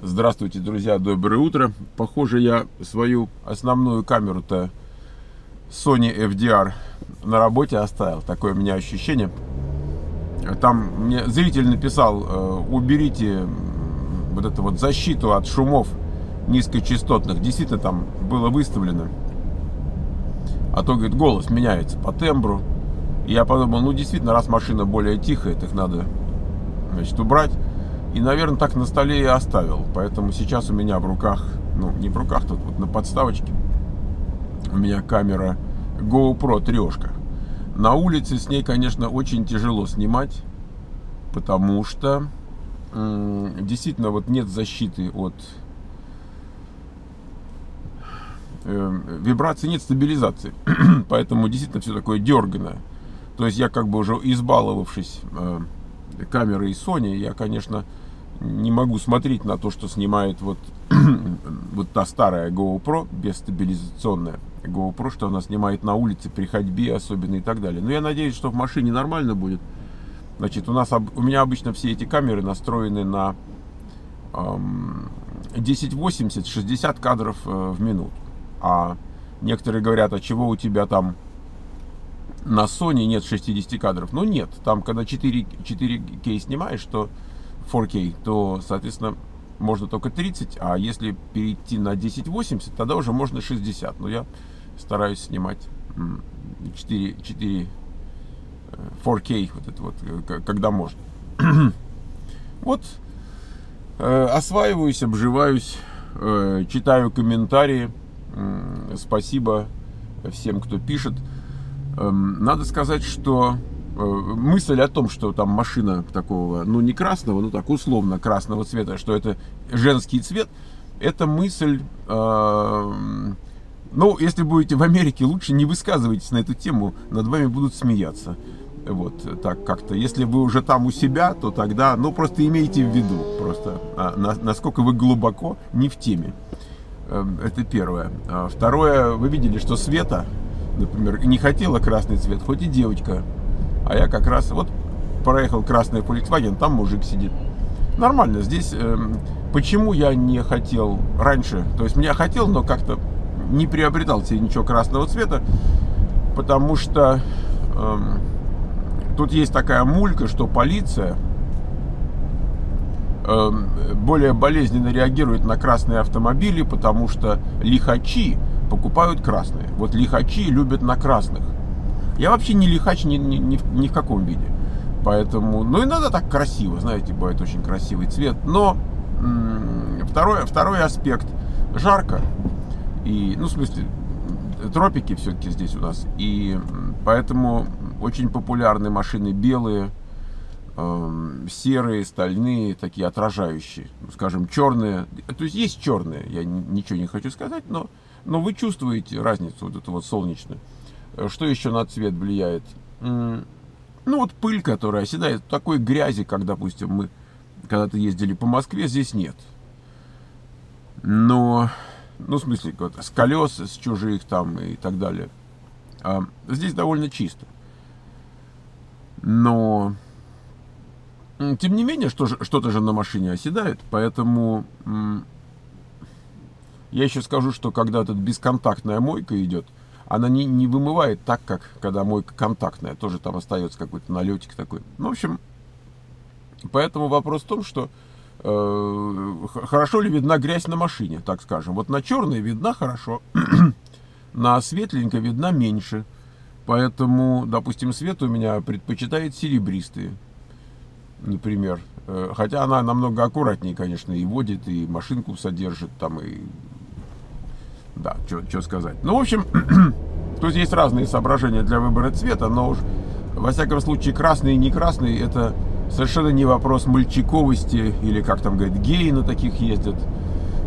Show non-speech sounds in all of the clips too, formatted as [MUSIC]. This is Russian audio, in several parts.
Здравствуйте, друзья, доброе утро. Похоже, я свою основную камеру-то Sony FDR на работе оставил. Такое у меня ощущение. Там мне зритель написал, э, уберите вот эту вот защиту от шумов низкочастотных. Действительно, там было выставлено. А то, говорит, голос меняется по тембру. И я подумал, ну, действительно, раз машина более тихая, так надо, значит, убрать. И, наверное, так на столе и оставил. Поэтому сейчас у меня в руках, ну, не в руках, тут вот на подставочке, у меня камера GoPro трешка. На улице с ней, конечно, очень тяжело снимать, потому что действительно вот нет защиты от э, вибрации, нет стабилизации. [CLEARS THROAT] Поэтому действительно все такое дерганое. То есть я как бы уже избаловавшись э, камерой Sony, я, конечно, не могу смотреть на то, что снимает вот, [CLEARS THROAT] вот та старая GoPro, бесстабилизационная GoPro, что она снимает на улице при ходьбе особенно и так далее. Но я надеюсь, что в машине нормально будет. Значит, у нас у меня обычно все эти камеры настроены на эм, 1080, 60 кадров э, в минуту. А некоторые говорят, а чего у тебя там на Sony нет 60 кадров? Ну нет, там когда 4, 4К снимаешь, то 4К, то, соответственно, можно только 30, а если перейти на 1080, тогда уже можно 60. Но я стараюсь снимать 4, 4 4K, вот это вот, э, когда можно. [CLEARS THROAT] вот, э, осваиваюсь, обживаюсь, э, читаю комментарии. Спасибо всем, кто пишет. Эм, надо сказать, что Э, мысль о том, что там машина такого, ну не красного, ну так условно красного цвета, что это женский цвет, это мысль, э, ну если будете в Америке, лучше не высказывайтесь на эту тему, над вами будут смеяться. Вот так как-то. Если вы уже там у себя, то тогда, ну просто имейте в виду просто, а, на, насколько вы глубоко не в теме. Э, это первое. А второе, вы видели, что Света, например, не хотела красный цвет, хоть и девочка а я как раз вот проехал красный Volkswagen, там мужик сидит. Нормально. Здесь э, почему я не хотел раньше, то есть меня хотел, но как-то не приобретал себе ничего красного цвета, потому что э, тут есть такая мулька, что полиция э, более болезненно реагирует на красные автомобили, потому что лихачи покупают красные. Вот лихачи любят на красных. Я вообще не лихач ни, ни, ни, ни в каком виде. Поэтому, ну, иногда так красиво, знаете, бывает очень красивый цвет. Но второй, второй аспект. Жарко. И, ну, в смысле, тропики все-таки здесь у нас. И поэтому очень популярны машины белые, э, серые, стальные, такие отражающие. Ну, скажем, черные. То есть есть черные, я ничего не хочу сказать, но, но вы чувствуете разницу вот эту вот солнечную. Что еще на цвет влияет? Ну вот пыль, которая оседает. Такой грязи, как, допустим, мы когда-то ездили по Москве, здесь нет. Но, ну в смысле, вот, с колес, с чужих там и так далее. А здесь довольно чисто. Но, тем не менее, что-то же на машине оседает, поэтому я еще скажу, что когда тут бесконтактная мойка идет, она не, не вымывает так, как когда мойка контактная. Тоже там остается какой-то налетик такой. Ну, в общем, поэтому вопрос в том, что э, хорошо ли видна грязь на машине, так скажем. Вот на черной видна хорошо, [CLEARS THROAT] на светленькой видна меньше. Поэтому, допустим, свет у меня предпочитает серебристые, например. Э, хотя она намного аккуратнее, конечно, и водит, и машинку содержит там, и да, что сказать. Ну, в общем, [CLEARS THROAT] тут есть разные соображения для выбора цвета, но уж, во всяком случае, красный и не красный, это совершенно не вопрос мальчиковости, или, как там говорят, геи на таких ездят.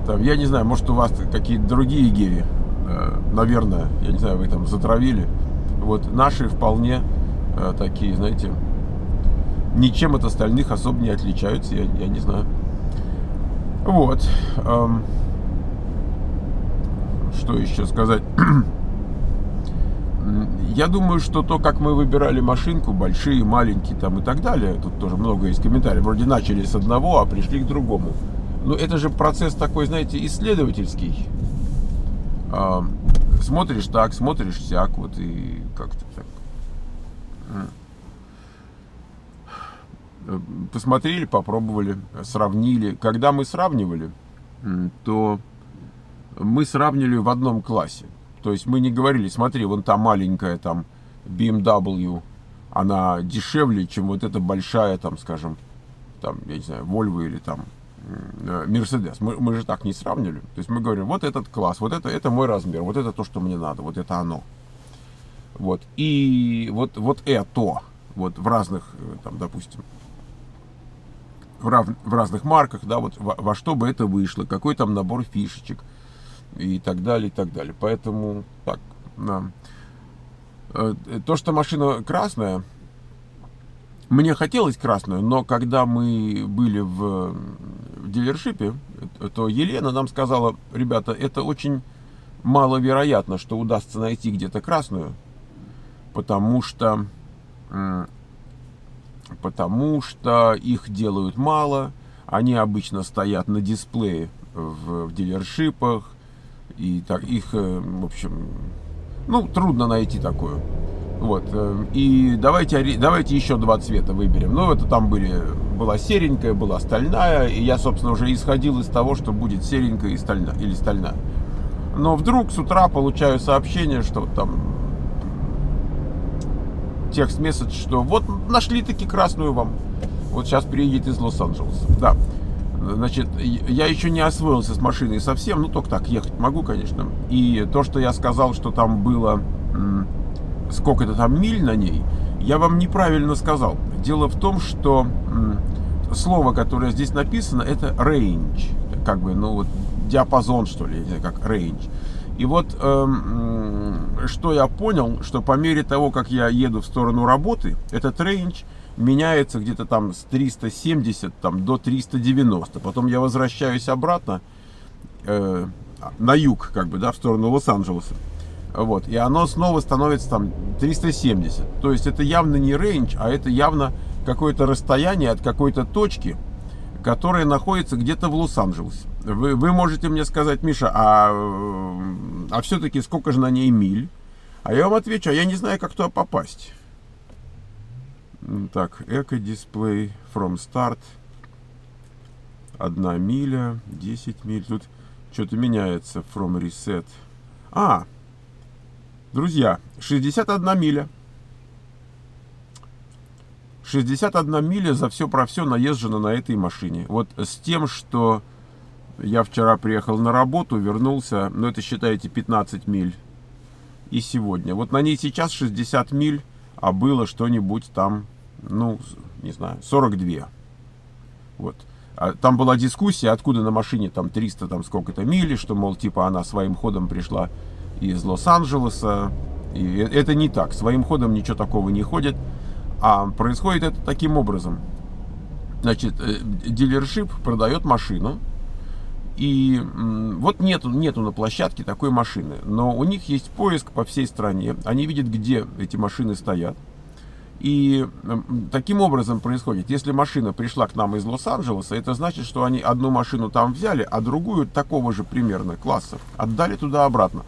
Там, я не знаю, может, у вас какие-то другие геи, э, наверное, я не знаю, вы там затравили. Вот наши вполне э, такие, знаете, ничем от остальных особо не отличаются, я, я не знаю. Вот. Что еще сказать? [CLEARS THROAT] Я думаю, что то, как мы выбирали машинку, большие, маленькие там и так далее, тут тоже много есть комментариев, вроде начали с одного, а пришли к другому. Ну, это же процесс такой, знаете, исследовательский. А, смотришь так, смотришь всяк, вот и как-то так. Посмотрели, попробовали, сравнили. Когда мы сравнивали, то мы сравнили в одном классе. То есть мы не говорили, смотри, вон та маленькая там BMW, она дешевле, чем вот эта большая, там, скажем, там, я не знаю, Volvo или там Мерседес. Мы, мы же так не сравнивали. То есть мы говорим, вот этот класс, вот это, это мой размер, вот это то, что мне надо, вот это оно. Вот. И вот, вот это, вот в разных, э, там, допустим, в, рав, в разных марках, да, вот во, во что бы это вышло, какой там набор фишечек и так далее, и так далее. Поэтому, так, да. Э, то, что машина красная, мне хотелось красную, но когда мы были в, в дилершипе, то Елена нам сказала, ребята, это очень маловероятно, что удастся найти где-то красную, потому что потому что их делают мало, они обычно стоят на дисплее в, в дилершипах, и так их, э, в общем, ну, трудно найти такую. Вот. Э, и давайте, давайте еще два цвета выберем. Ну, это там были, была серенькая, была стальная. И я, собственно, уже исходил из того, что будет серенькая и стальная, или стальная. Но вдруг с утра получаю сообщение, что там текст месседж, что вот нашли таки красную вам. Вот сейчас приедет из Лос-Анджелеса. Да. Значит, я еще не освоился с машиной совсем, ну только так ехать могу, конечно. И то, что я сказал, что там было сколько-то там миль на ней, я вам неправильно сказал. Дело в том, что слово, которое здесь написано, это range, как бы, ну вот диапазон, что ли, как range. И вот эм, что я понял, что по мере того, как я еду в сторону работы, этот range меняется где-то там с 370 там, до 390. Потом я возвращаюсь обратно э, на юг, как бы, да, в сторону Лос-Анджелеса. Вот, и оно снова становится там 370. То есть это явно не рейндж, а это явно какое-то расстояние от какой-то точки, которая находится где-то в Лос-Анджелесе. Вы, вы можете мне сказать, Миша, а, а все-таки сколько же на ней миль? А я вам отвечу, а я не знаю, как туда попасть. Так, эко-дисплей from start. Одна миля, 10 миль. Тут что-то меняется from reset. А, друзья, 61 миля. 61 миля за все про все наезжено на этой машине. Вот с тем, что я вчера приехал на работу, вернулся, ну это считайте 15 миль. И сегодня. Вот на ней сейчас 60 миль, а было что-нибудь там ну, не знаю, 42. Вот. А там была дискуссия, откуда на машине там 300 там сколько-то мили, что, мол, типа она своим ходом пришла из Лос-Анджелеса. И это не так. Своим ходом ничего такого не ходит. А происходит это таким образом. Значит, э, дилершип продает машину. И вот нету, нету на площадке такой машины. Но у них есть поиск по всей стране. Они видят, где эти машины стоят. И таким образом происходит, если машина пришла к нам из Лос-Анджелеса, это значит, что они одну машину там взяли, а другую такого же примерно класса отдали туда-обратно.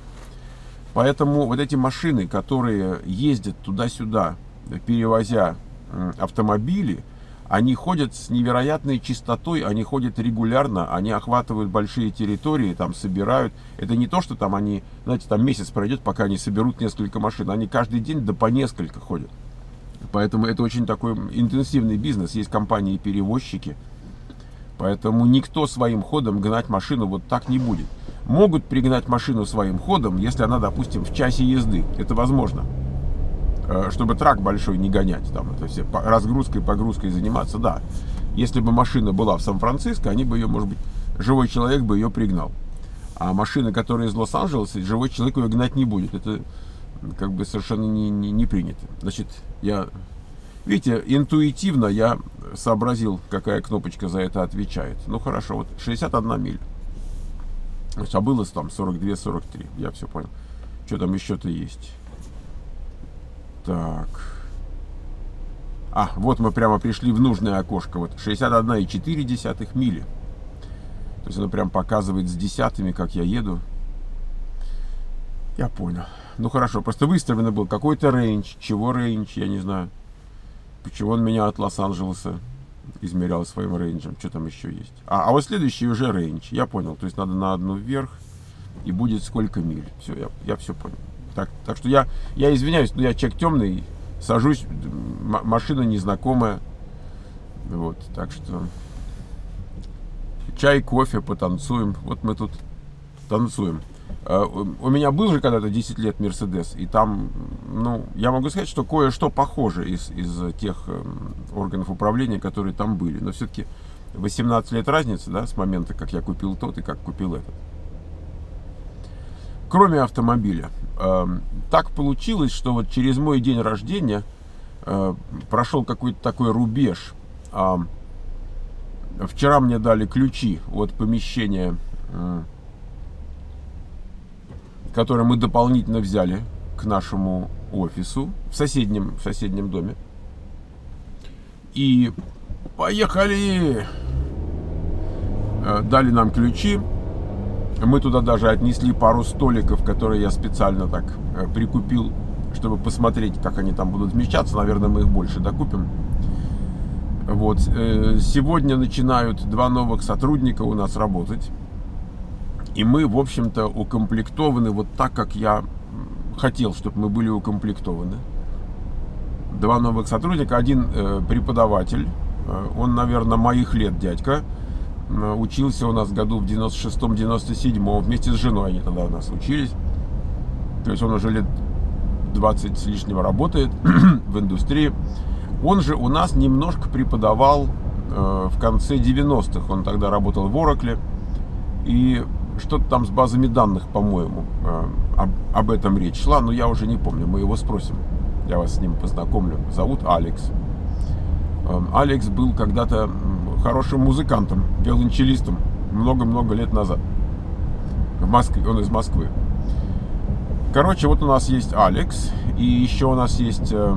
Поэтому вот эти машины, которые ездят туда-сюда, перевозя автомобили, они ходят с невероятной чистотой, они ходят регулярно, они охватывают большие территории, там собирают. Это не то, что там они, знаете, там месяц пройдет, пока они соберут несколько машин. Они каждый день да по несколько ходят. Поэтому это очень такой интенсивный бизнес. Есть компании-перевозчики. Поэтому никто своим ходом гнать машину вот так не будет. Могут пригнать машину своим ходом, если она, допустим, в часе езды. Это возможно. Э, чтобы трак большой не гонять, там это все разгрузкой, погрузкой заниматься, да. Если бы машина была в Сан-Франциско, они бы ее, может быть, живой человек бы ее пригнал. А машина, которая из Лос-Анджелеса, живой человек ее гнать не будет. Это как бы совершенно не, не, не принято. Значит, я, видите, интуитивно я сообразил, какая кнопочка за это отвечает. Ну хорошо, вот 61 миль. А было там 42-43, я все понял. Что там еще-то есть? Так. А, вот мы прямо пришли в нужное окошко. Вот 61,4 мили. То есть оно прям показывает с десятыми, как я еду. Я понял. Ну хорошо, просто выставлено был какой-то range. Чего range, я не знаю. Почему он меня от Лос-Анджелеса измерял своим range 'ем. Что там еще есть? А, а вот следующий уже range. Я понял. То есть надо на одну вверх. И будет сколько миль. Все, я, я все понял. Так, так что я, я извиняюсь, но я человек темный. Сажусь, машина незнакомая. Вот, так что чай, кофе, потанцуем. Вот мы тут танцуем. А, у меня был же когда-то 10 лет Мерседес, и там, ну, я могу сказать, что кое-что похоже из, из тех эм, органов управления, которые там были. Но все-таки 18 лет разницы, да, с момента, как я купил тот и как купил этот. Кроме автомобиля, эм, так получилось, что вот через мой день рождения э, прошел какой-то такой рубеж. Вчера мне дали ключи от помещения который мы дополнительно взяли к нашему офису в соседнем, в соседнем доме. И поехали! Э, дали нам ключи. Мы туда даже отнесли пару столиков, которые я специально так э, прикупил, чтобы посмотреть, как они там будут вмещаться. Наверное, мы их больше докупим. Вот. Э, сегодня начинают два новых сотрудника у нас работать. И мы, в общем-то, укомплектованы вот так, как я хотел, чтобы мы были укомплектованы. Два новых сотрудника. Один э, преподаватель, он, наверное, моих лет дядька. Э, учился у нас в году в 96-97 вместе с женой они тогда у нас учились. То есть он уже лет 20 с лишнего работает [CLEARS THROAT] в индустрии. Он же у нас немножко преподавал э, в конце 90-х. Он тогда работал в Oracle. И что-то там с базами данных, по-моему, э, об, об этом речь шла, но я уже не помню, мы его спросим. Я вас с ним познакомлю. Зовут Алекс. Эм, Алекс был когда-то хорошим музыкантом, виолончелистом, много-много лет назад. В Москве, он из Москвы. Короче, вот у нас есть Алекс, и еще у нас есть э,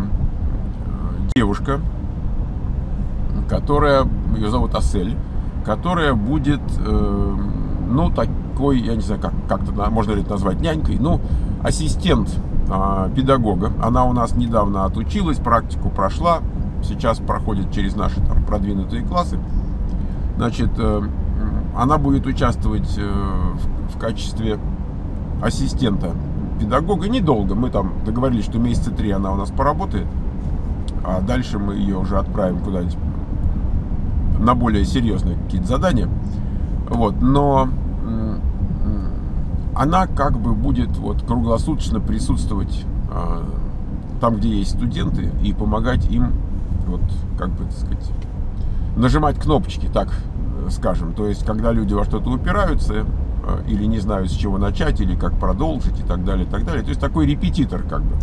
девушка, которая, ее зовут Асель, которая будет, э, ну, так, такой, я не знаю, как, как это можно ли это назвать, нянькой, ну, ассистент э, педагога. Она у нас недавно отучилась, практику прошла, сейчас проходит через наши там продвинутые классы. Значит, э, она будет участвовать э, в, качестве ассистента педагога недолго. Мы там договорились, что месяца три она у нас поработает, а дальше мы ее уже отправим куда-нибудь на более серьезные какие-то задания. Вот, но она как бы будет вот круглосуточно присутствовать э, там, где есть студенты, и помогать им, вот, как бы, так сказать, нажимать кнопочки, так скажем. То есть, когда люди во что-то упираются, э, или не знают, с чего начать, или как продолжить, и так далее, и так далее. То есть, такой репетитор, как бы.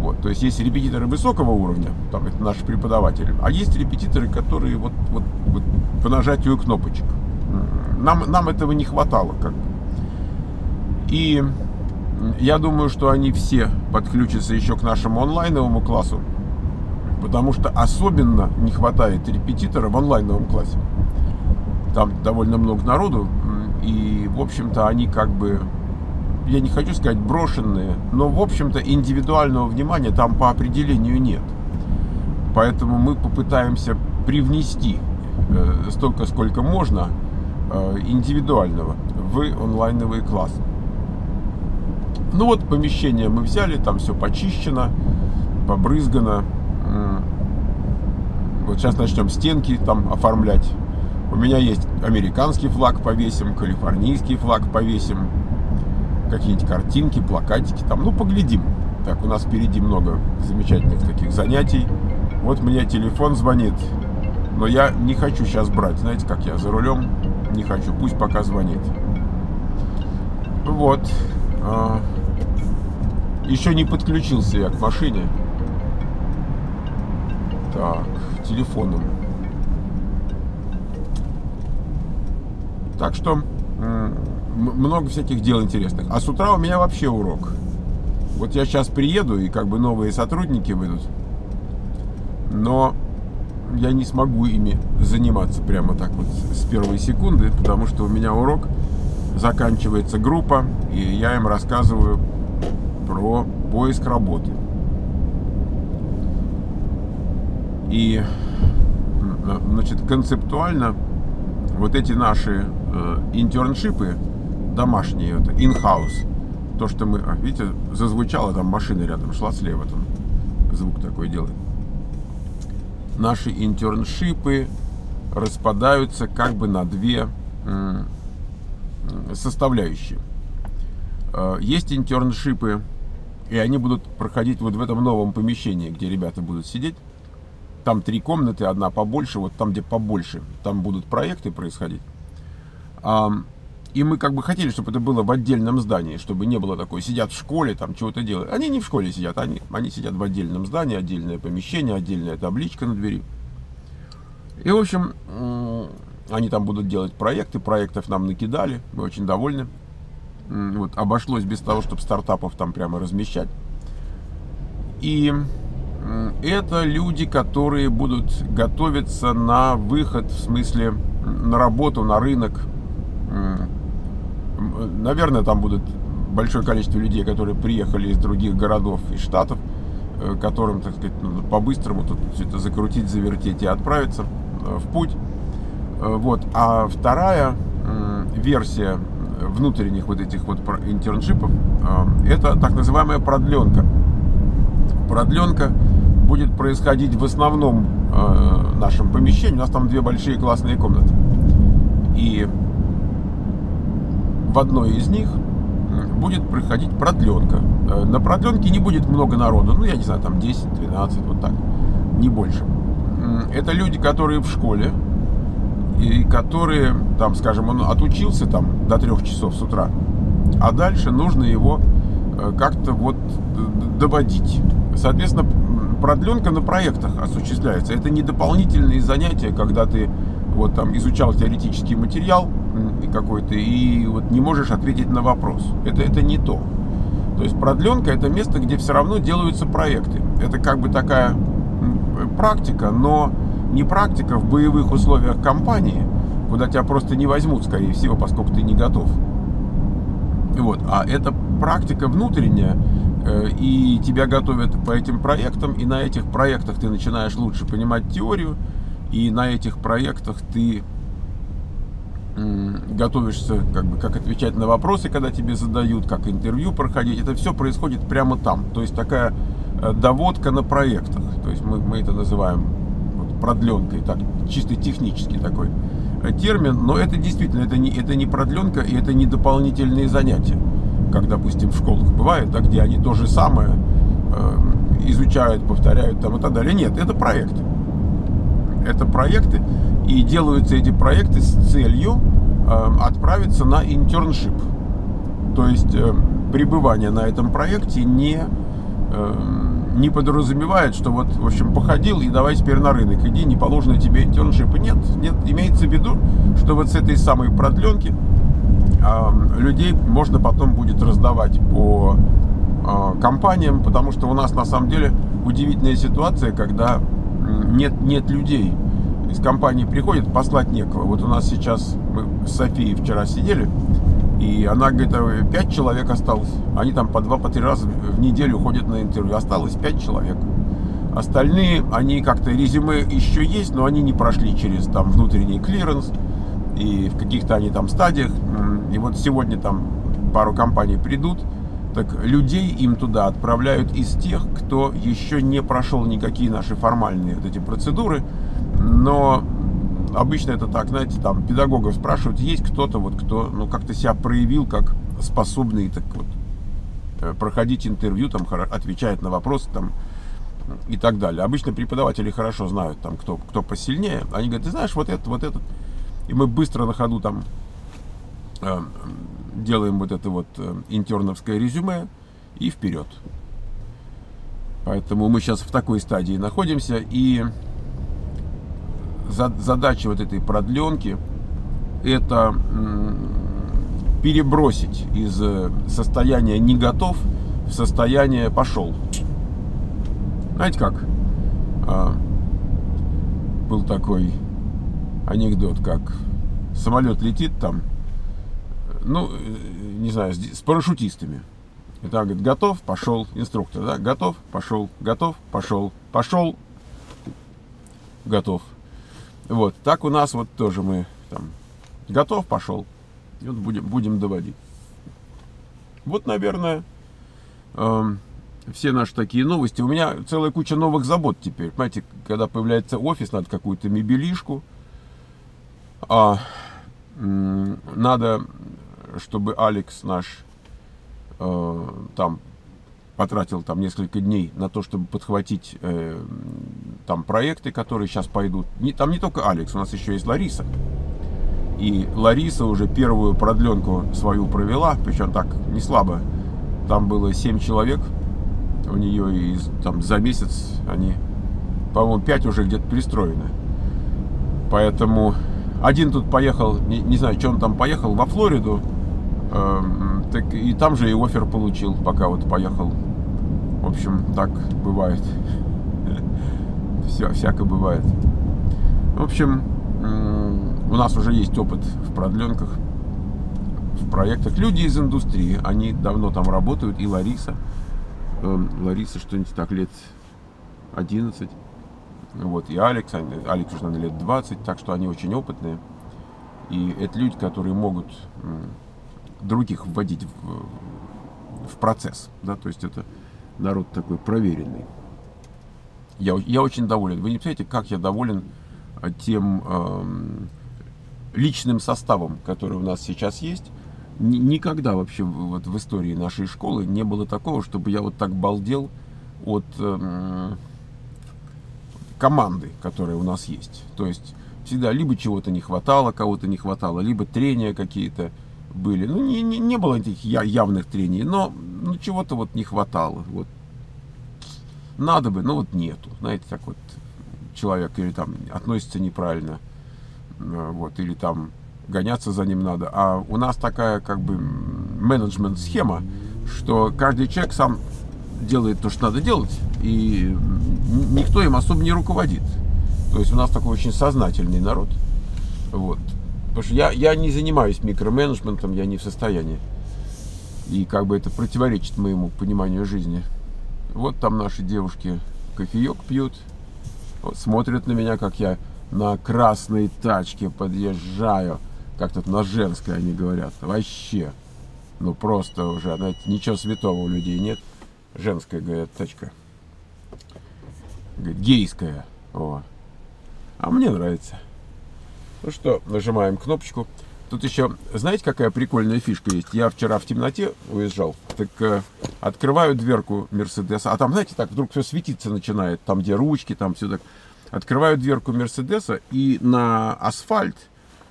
Вот, то есть есть репетиторы высокого уровня, там это наши преподаватели, а есть репетиторы, которые вот, вот, вот по нажатию кнопочек. Нам, нам этого не хватало, как бы. И я думаю, что они все подключатся еще к нашему онлайновому классу, потому что особенно не хватает репетитора в онлайновом классе. Там довольно много народу, и, в общем-то, они как бы, я не хочу сказать брошенные, но, в общем-то, индивидуального внимания там по определению нет. Поэтому мы попытаемся привнести э, столько, сколько можно э, индивидуального в онлайновые классы. Ну вот помещение мы взяли, там все почищено, побрызгано. Вот сейчас начнем стенки там оформлять. У меня есть американский флаг повесим, калифорнийский флаг повесим, какие-нибудь картинки, плакатики там. Ну, поглядим. Так, у нас впереди много замечательных таких занятий. Вот мне телефон звонит, но я не хочу сейчас брать. Знаете, как я за рулем не хочу. Пусть пока звонит. Вот. А, еще не подключился я к машине. Так, телефоном. Так что много всяких дел интересных. А с утра у меня вообще урок. Вот я сейчас приеду, и как бы новые сотрудники выйдут. Но я не смогу ими заниматься прямо так вот с первой секунды, потому что у меня урок заканчивается группа, и я им рассказываю про поиск работы. И значит, концептуально вот эти наши э, интерншипы домашние, это in-house, то, что мы, а, видите, зазвучало, там машина рядом шла слева, там звук такой делает. Наши интерншипы распадаются как бы на две составляющие. Э, есть интерншипы, и они будут проходить вот в этом новом помещении, где ребята будут сидеть. Там три комнаты, одна побольше, вот там, где побольше, там будут проекты происходить. И мы как бы хотели, чтобы это было в отдельном здании, чтобы не было такое, сидят в школе, там чего-то делают. Они не в школе сидят, они, они сидят в отдельном здании, отдельное помещение, отдельная табличка на двери. И, в общем, они там будут делать проекты, проектов нам накидали, мы очень довольны. Вот, обошлось без того, чтобы стартапов там прямо размещать. И это люди, которые будут готовиться на выход, в смысле, на работу, на рынок. Наверное, там будут большое количество людей, которые приехали из других городов и штатов, э, которым, так сказать, надо по-быстрому тут все это закрутить, завертеть и отправиться э, в путь. Э, вот. А вторая версия внутренних вот этих вот интерншипов, это так называемая продленка. Продленка будет происходить в основном э, нашем помещении. У нас там две большие классные комнаты. И в одной из них будет проходить продленка. Э, на продленке не будет много народу, ну, я не знаю, там 10-12, вот так, не больше. Это люди, которые в школе, и которые, там, скажем, он отучился там до трех часов с утра, а дальше нужно его э, как-то вот доводить. Соответственно, продленка на проектах осуществляется. Это не дополнительные занятия, когда ты вот там изучал теоретический материал какой-то и вот не можешь ответить на вопрос. Это, это не то. То есть продленка это место, где все равно делаются проекты. Это как бы такая практика, но не практика в боевых условиях компании, куда тебя просто не возьмут, скорее всего, поскольку ты не готов. Вот. А это практика внутренняя, Э, и тебя готовят по этим проектам, и на этих проектах ты начинаешь лучше понимать теорию, и на этих проектах ты готовишься, как бы, как отвечать на вопросы, когда тебе задают, как интервью проходить. Это все происходит прямо там. То есть такая э, доводка на проектах. То есть мы, мы это называем продленкой, так, чисто технический такой э, термин. Но это действительно, это не, это не продленка и это не дополнительные занятия как, допустим, в школах бывает, да, где они то же самое э, изучают, повторяют там и так далее. Нет, это проекты. Это проекты, и делаются эти проекты с целью э, отправиться на интерншип. То есть э, пребывание на этом проекте не, э, не подразумевает, что вот, в общем, походил и давай теперь на рынок иди, не положено тебе интерншипы. Нет, нет, имеется в виду, что вот с этой самой продленки людей можно потом будет раздавать по а, компаниям, потому что у нас на самом деле удивительная ситуация, когда нет, нет людей. Из компании приходит послать некого. Вот у нас сейчас, мы с Софией вчера сидели, и она говорит, «А, пять человек осталось. Они там по два, по три раза в неделю ходят на интервью. Осталось пять человек. Остальные, они как-то резюме еще есть, но они не прошли через там внутренний клиренс и в каких-то они там стадиях. И вот сегодня там пару компаний придут, так людей им туда отправляют из тех, кто еще не прошел никакие наши формальные вот эти процедуры, но обычно это так, знаете, там педагогов спрашивают, есть кто-то вот, кто, ну, как-то себя проявил как способный, так вот, э, проходить интервью, там, отвечает на вопросы, там, и так далее. Обычно преподаватели хорошо знают, там, кто, кто посильнее. Они говорят, ты знаешь, вот этот, вот этот, и мы быстро на ходу там э, делаем вот это вот э, интерновское резюме и вперед. Поэтому мы сейчас в такой стадии находимся. И задача вот этой продленки это перебросить из э, состояния не готов в состояние пошел. Знаете как? А, был такой анекдот, как самолет летит там, ну, не знаю, с парашютистами. И так говорит, готов, пошел, инструктор, да, готов, пошел, готов, пошел, пошел, готов. Вот, так у нас вот тоже мы там, готов, пошел. И вот будем, будем доводить. Вот, наверное, э, все наши такие новости. У меня целая куча новых забот теперь. Понимаете, когда появляется офис, надо какую-то мебелишку. А, надо, чтобы Алекс наш э, там потратил там несколько дней на то, чтобы подхватить э, там проекты, которые сейчас пойдут. Не, там не только Алекс, у нас еще есть Лариса. И Лариса уже первую продленку свою провела, причем так не слабо. Там было 7 человек у нее, и там за месяц они, по-моему, 5 уже где-то пристроены. Поэтому один тут поехал, не, не знаю, он там поехал, во Флориду, э, так и там же и офер получил, пока вот поехал. В общем, так бывает. [LAUGHS] Все, всяко бывает. В общем, у нас уже есть опыт в продленках, в проектах. Люди из индустрии, они давно там работают, и Лариса. Эм, Лариса что-нибудь так лет 11. Вот, и Алекс, Алекс уже, наверное, лет 20, так что они очень опытные. И это люди, которые могут других вводить в, в процесс. Да? То есть это народ такой проверенный. Я, я очень доволен. Вы не представляете, как я доволен а, тем эм, личным составом, который у нас сейчас есть. Никогда вообще вот в истории нашей школы не было такого, чтобы я вот так балдел от команды, которая у нас есть. То есть всегда либо чего-то не хватало, кого-то не хватало, либо трения какие-то были. Ну, не, не, не было этих явных трений, но ну, чего-то вот не хватало. Вот. Надо бы, но вот нету. Знаете, так вот человек или там относится неправильно, э, вот, или там гоняться за ним надо. А у нас такая как бы менеджмент-схема, что каждый человек сам делает то, что надо делать, и никто им особо не руководит. То есть у нас такой очень сознательный народ. Вот. Потому что я, я не занимаюсь микроменеджментом, я не в состоянии. И как бы это противоречит моему пониманию жизни. Вот там наши девушки кофеек пьют, вот, смотрят на меня, как я на красной тачке подъезжаю. Как тут на женской они говорят. Вообще. Ну просто уже, знаете, ничего святого у людей нет. Женская, говорят, тачка. Говорит, гейская. О. А мне нравится. Ну что, нажимаем кнопочку. Тут еще, знаете, какая прикольная фишка есть? Я вчера в темноте уезжал, так э, открываю дверку Мерседеса, а там, знаете, так вдруг все светиться начинает, там где ручки, там все так. Открываю дверку Мерседеса, и на асфальт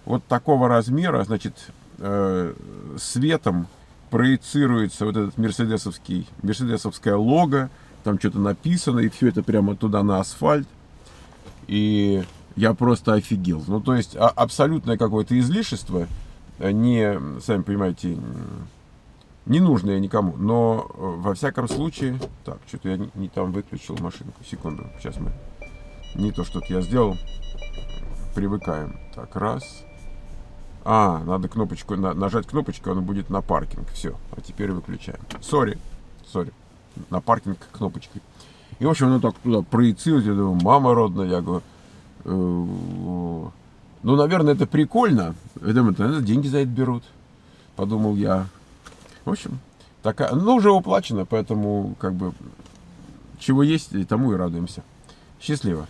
вот такого размера, значит, э, светом проецируется вот этот мерседесовский, мерседесовское лого, там что-то написано, и все это прямо туда на асфальт. И я просто офигел. Ну, то есть, а, абсолютное какое-то излишество, э, не, сами понимаете, не нужное никому. Но, э, во всяком случае... Так, что-то я не, не там выключил машинку. Секунду, сейчас мы... Не то что-то я сделал. Привыкаем. Так, раз. А, надо кнопочку, на, нажать кнопочку, она будет на parking. Все, а теперь выключаем. Sorry, sorry. На parking кнопочкой. И, в общем, оно так туда проецирует. Я думаю, мама родная. Я говорю, э, ну, наверное, это прикольно. Я думаю, наверное, деньги за это берут. Подумал я. В общем, такая, ну, уже уплачено, поэтому, как бы, чего есть, тому и радуемся. Счастливо.